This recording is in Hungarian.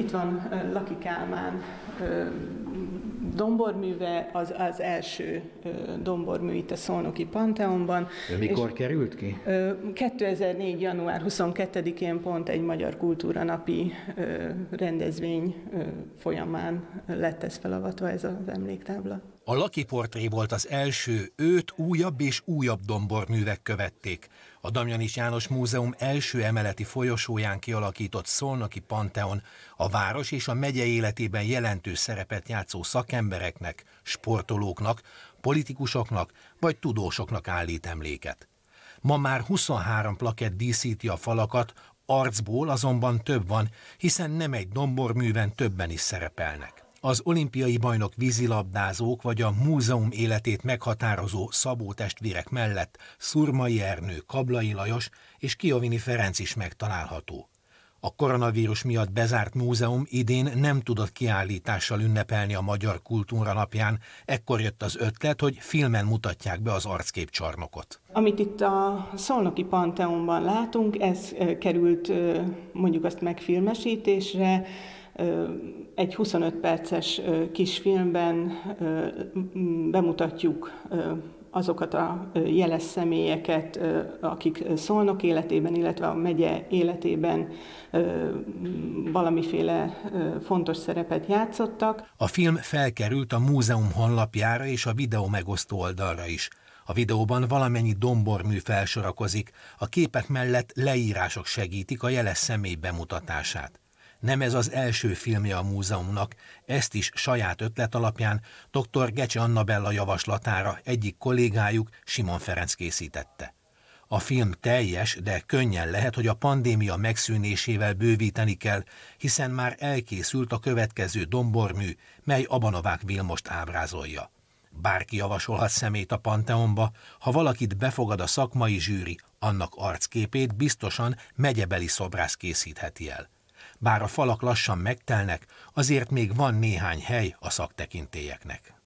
Itt van Laki Kálmán domborműve, az, az első dombormű itt a Szolnoki Panteonban. Mikor és került ki? 2004. január 22-én pont egy Magyar Kultúra Napi rendezvény folyamán lett ez felavatva ez az emléktábla. A Laki portré volt az első, őt újabb és újabb domborművek követték. A Damjanis János Múzeum első emeleti folyosóján kialakított Szolnoki Panteon a város és a megye életében jelentős szerepet játszó szakembereknek, sportolóknak, politikusoknak vagy tudósoknak állít emléket. Ma már 23 plakett díszíti a falakat, arcból azonban több van, hiszen nem egy domborműven többen is szerepelnek. Az olimpiai bajnok vízilabdázók vagy a múzeum életét meghatározó Szabó testvérek mellett Szurmai Ernő, Kablai Lajos és Kiovini Ferenc is megtalálható. A koronavírus miatt bezárt múzeum idén nem tudott kiállítással ünnepelni a Magyar Kultúra napján, ekkor jött az ötlet, hogy filmen mutatják be az arcképcsarnokot. Amit itt a Szolnoki Panteonban látunk, ez került mondjuk azt megfilmesítésre, egy 25 perces kisfilmben bemutatjuk azokat a jeles személyeket, akik Szolnok életében, illetve a megye életében valamiféle fontos szerepet játszottak. A film felkerült a múzeum honlapjára és a videó megosztó oldalra is. A videóban valamennyi dombormű felsorakozik, a képek mellett leírások segítik a jeles személy bemutatását. Nem ez az első filmje a múzeumnak, ezt is saját ötlet alapján dr. Gecse Annabella javaslatára egyik kollégájuk Simon Ferenc készítette. A film teljes, de könnyen lehet, hogy a pandémia megszűnésével bővíteni kell, hiszen már elkészült a következő dombormű, mely Abanovák Vilmost ábrázolja. Bárki javasolhat szemét a Panteonba, ha valakit befogad a szakmai zsűri, annak arcképét biztosan megyebeli szobrász készítheti el. Bár a falak lassan megtelnek, azért még van néhány hely a szaktekintélyeknek.